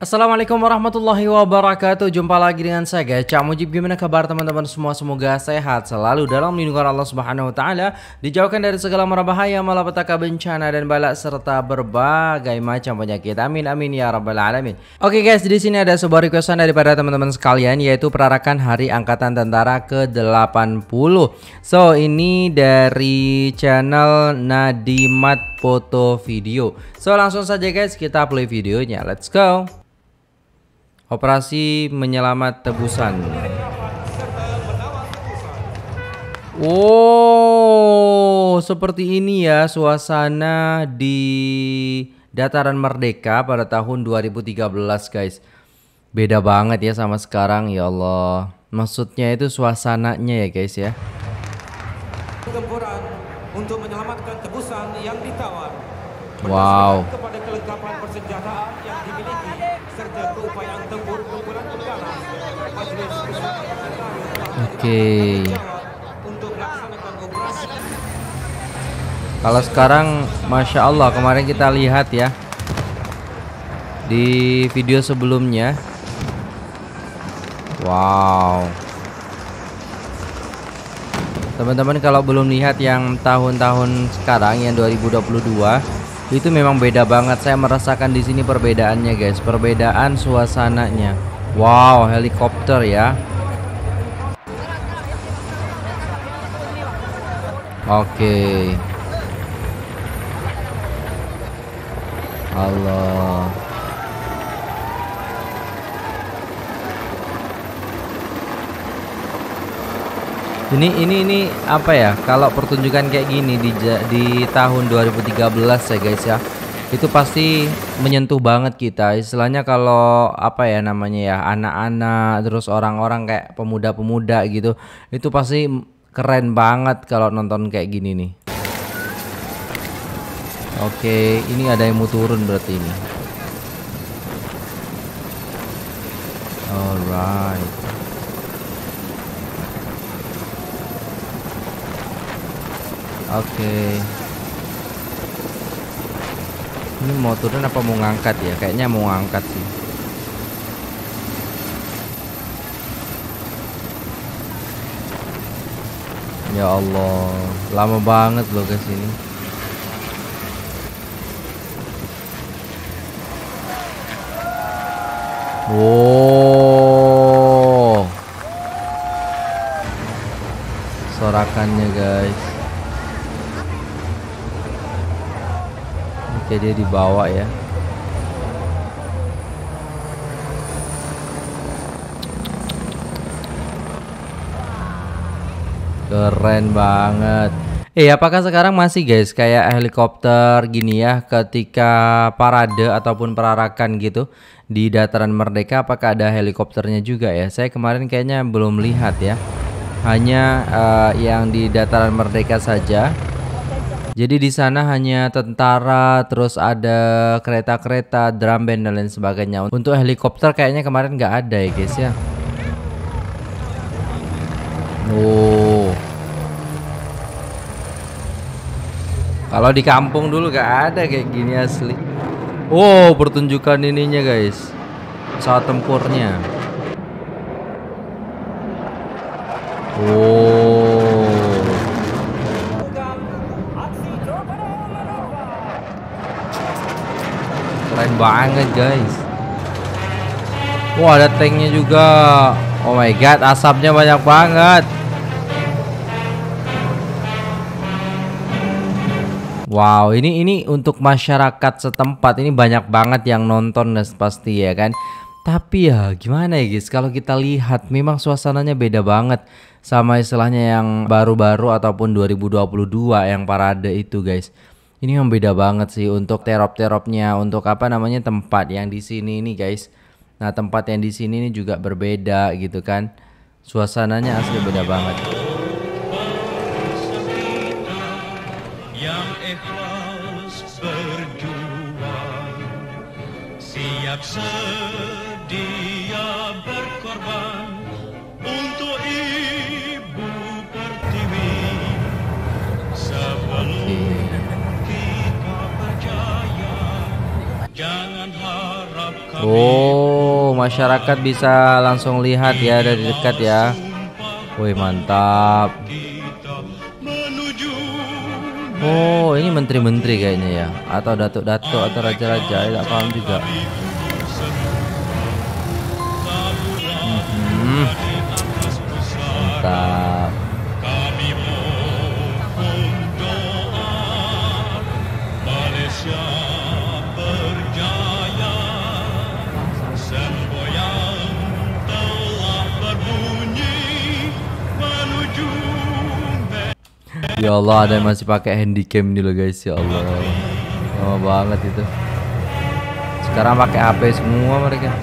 Assalamualaikum warahmatullahi wabarakatuh. Jumpa lagi dengan saya guys Cak Mujib. Gimana kabar teman-teman semua? Semoga sehat selalu dalam lindungan Allah subhanahu wa ta'ala Dijauhkan dari segala bahaya Malapetaka bencana dan balak Serta berbagai macam penyakit. Amin amin ya rabbal alamin. Oke guys di sini ada sebuah requestan daripada teman-teman sekalian Yaitu perarakan hari angkatan tentara ke-80 So ini dari channel Nadimat Foto Video. So langsung saja guys kita play videonya. Let's go Operasi menyelamat tebusan. Oh, seperti ini ya suasana di Dataran Merdeka pada tahun 2013, guys. Beda banget ya sama sekarang, ya Allah. Maksudnya itu suasananya ya, guys ya. untuk menyelamatkan tebusan yang ditawar. Wow. Oke. Kalau sekarang Masya Allah kemarin kita lihat ya Di video sebelumnya Wow Teman-teman kalau belum lihat yang tahun-tahun sekarang yang 2022 itu memang beda banget. Saya merasakan di sini perbedaannya guys. Perbedaan suasananya. Wow helikopter ya. Oke. Okay. Allah Ini ini ini apa ya? Kalau pertunjukan kayak gini di di tahun 2013 ya guys ya. Itu pasti menyentuh banget kita. Istilahnya kalau apa ya namanya ya, anak-anak terus orang-orang kayak pemuda-pemuda gitu. Itu pasti keren banget kalau nonton kayak gini nih. Oke, ini ada yang mau turun berarti ini. Alright. Oke. Ini mau turun apa mau ngangkat ya? Kayaknya mau ngangkat sih. Ya Allah, lama banget loh ke sini. Wow. Sorakannya guys. Oke dia dibawa ya. Keren banget. Eh apakah sekarang masih guys kayak helikopter gini ya ketika parade ataupun perarakan gitu di dataran merdeka apakah ada helikopternya juga ya? Saya kemarin kayaknya belum lihat ya. Hanya uh, yang di dataran merdeka saja jadi di sana hanya tentara, terus ada kereta-kereta, drum band dan lain sebagainya. Untuk helikopter kayaknya kemarin nggak ada ya guys ya. Oh. Kalau di kampung dulu nggak ada kayak gini asli. Oh, pertunjukan ininya guys. Pesawat tempurnya. Oh. Keren banget guys. Wah ada tanknya juga. Oh my god asapnya banyak banget. Wow ini ini untuk masyarakat setempat ini banyak banget yang nonton guys pasti ya kan? Tapi ya gimana ya guys? Kalau kita lihat memang suasananya beda banget Sama istilahnya yang baru-baru ataupun 2022 yang parade itu guys ini yang beda banget sih untuk terop-teropnya, untuk apa namanya tempat yang di sini ini guys. Nah tempat yang di sini ini juga berbeda gitu kan. Suasananya asli beda banget. Sedia berkorban untuk ibu Oh, masyarakat bisa langsung lihat ya dari dekat ya. Wih, mantap. Oh, ini menteri-menteri kayaknya ya, atau datuk-datuk atau raja-raja, tidak paham juga. Ya Allah ada yang masih pakai handycam ini loh guys. Ya Allah. Lama banget itu. Sekarang pakai HP semua mereka.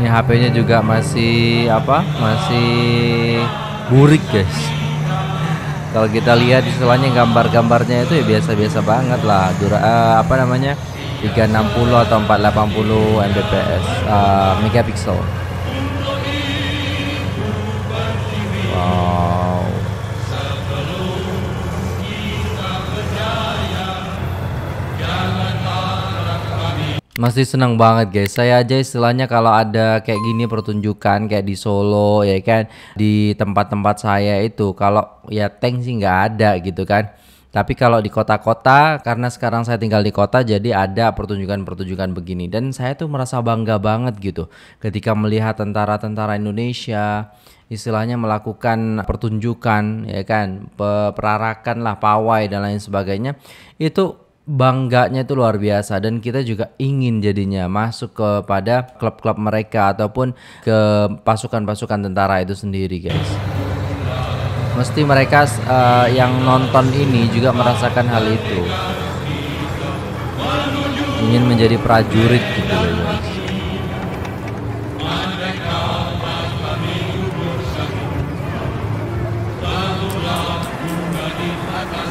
Ini HP-nya juga masih apa? Masih burik guys. Kalau kita lihat istilahnya gambar-gambarnya itu ya biasa-biasa banget lah. Dura, uh, apa namanya? 360 atau 480 mbps uh, megapiksel Masih senang banget guys. Saya aja istilahnya kalau ada kayak gini pertunjukan kayak di Solo ya kan di tempat-tempat saya itu kalau ya tank sih nggak ada gitu kan. Tapi kalau di kota-kota karena sekarang saya tinggal di kota jadi ada pertunjukan-pertunjukan begini. Dan saya tuh merasa bangga banget gitu ketika melihat tentara-tentara Indonesia istilahnya melakukan pertunjukan ya kan? Perarakan lah pawai dan lain sebagainya. Itu bangganya itu luar biasa dan kita juga ingin jadinya masuk kepada klub-klub mereka ataupun ke pasukan-pasukan tentara itu sendiri guys mesti mereka uh, yang nonton ini juga merasakan hal itu. Ingin menjadi prajurit gitu loh guys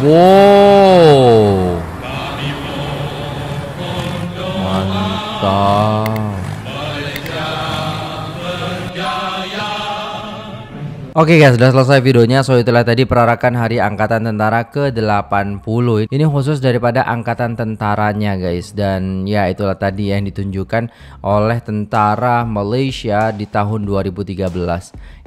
Wow Oke okay guys, sudah selesai videonya. So itulah tadi perarakan Hari Angkatan Tentara ke-80. Ini khusus daripada angkatan tentaranya guys. Dan ya itulah tadi yang ditunjukkan oleh tentara Malaysia di tahun 2013.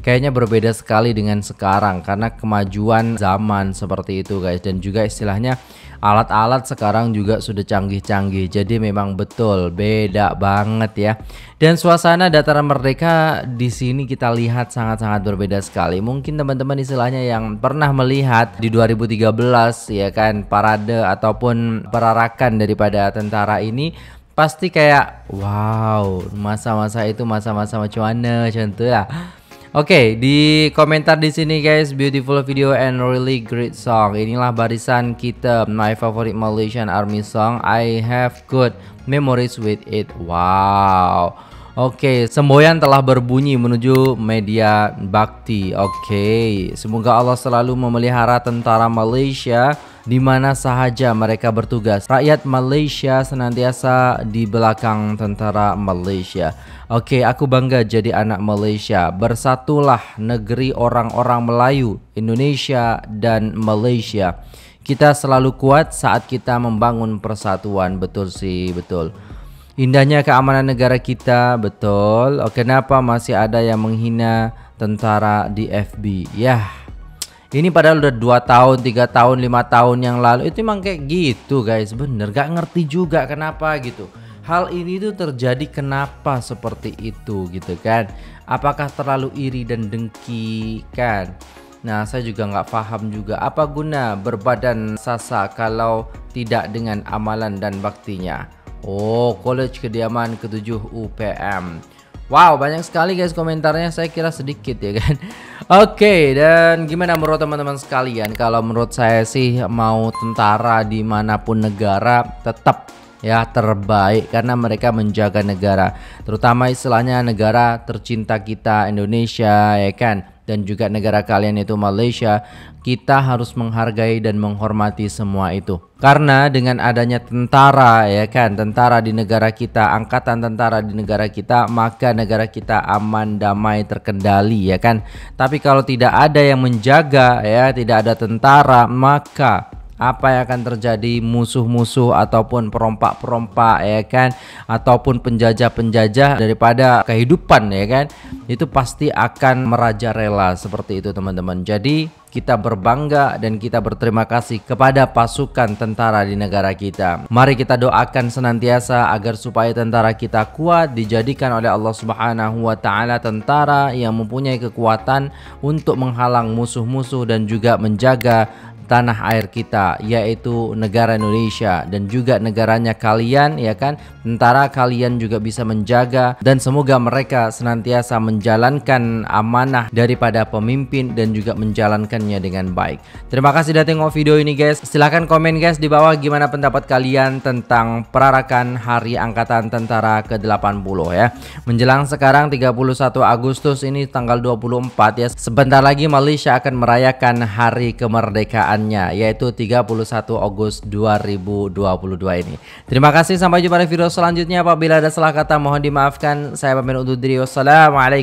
Kayaknya berbeda sekali dengan sekarang karena kemajuan zaman seperti itu guys. Dan juga istilahnya alat-alat sekarang juga sudah canggih-canggih jadi memang betul beda banget ya. Dan suasana dataran merdeka di sini kita lihat sangat-sangat berbeda sekali. Mungkin teman-teman istilahnya yang pernah melihat di 2013 ya kan parade ataupun perarakan daripada tentara ini pasti kayak wow masa-masa itu masa-masa macam mana contoh ya Oke, okay, di komentar di sini guys, beautiful video and really great song. Inilah barisan kita, my favorite Malaysian Army song. I have good memories with it. Wow. Oke, okay, semboyan telah berbunyi menuju media bakti. Oke, okay. semoga Allah selalu memelihara tentara Malaysia di mana sahaja mereka bertugas. Rakyat Malaysia senantiasa di belakang tentara Malaysia. Oke, aku bangga jadi anak Malaysia. Bersatulah negeri orang-orang Melayu, Indonesia dan Malaysia. Kita selalu kuat saat kita membangun persatuan. Betul sih, betul. Indahnya keamanan negara kita, betul. Oh, kenapa masih ada yang menghina tentara di FB? Yah, ini padahal udah 2 tahun, 3 tahun, 5 tahun yang lalu itu emang kayak gitu guys, bener. Gak ngerti juga kenapa gitu. Hal ini tuh terjadi kenapa seperti itu gitu kan? Apakah terlalu iri dan dengki kan? Nah, saya juga nggak paham juga apa guna berbadan sasa kalau tidak dengan amalan dan baktinya. Oh, College Kediaman ke-7 UPM. Wow, banyak sekali guys komentarnya. Saya kira sedikit ya kan. Oke, dan gimana menurut teman-teman sekalian? Kalau menurut saya sih mau tentara di mana pun negara tetap ya terbaik karena mereka menjaga negara terutama istilahnya negara tercinta kita Indonesia ya kan dan juga negara kalian itu Malaysia, kita harus menghargai dan menghormati semua itu. Karena dengan adanya tentara ya kan, tentara di negara kita, angkatan tentara di negara kita, maka negara kita aman, damai, terkendali ya kan. Tapi kalau tidak ada yang menjaga ya, tidak ada tentara, maka apa yang akan terjadi musuh-musuh ataupun perompak-perompak ya kan? Ataupun penjajah-penjajah daripada kehidupan ya kan itu pasti akan merajalela seperti itu teman-teman. Jadi kita berbangga dan kita berterima kasih kepada pasukan tentara di negara kita. Mari kita doakan senantiasa agar supaya tentara kita kuat dijadikan oleh Allah Subhanahu wa taala tentara yang mempunyai kekuatan untuk menghalang musuh-musuh dan juga menjaga tanah air kita yaitu negara Indonesia dan juga negaranya kalian ya kan tentara kalian juga bisa menjaga dan semoga mereka senantiasa menjalankan amanah daripada pemimpin dan juga menjalankannya dengan baik. Terima kasih sudah tengok video ini guys. Silahkan komen guys di bawah gimana pendapat kalian tentang perarakan Hari Angkatan Tentara ke-80 ya. Menjelang sekarang 31 Agustus ini tanggal 24 ya. Sebentar lagi Malaysia akan merayakan hari kemerdekaan kemerdekaannya yaitu 31 Agustus 2022 ini. Terima kasih sampai jumpa di video selanjutnya. Apabila ada salah kata mohon dimaafkan. Saya pamit undur diri. Wassalamualaikum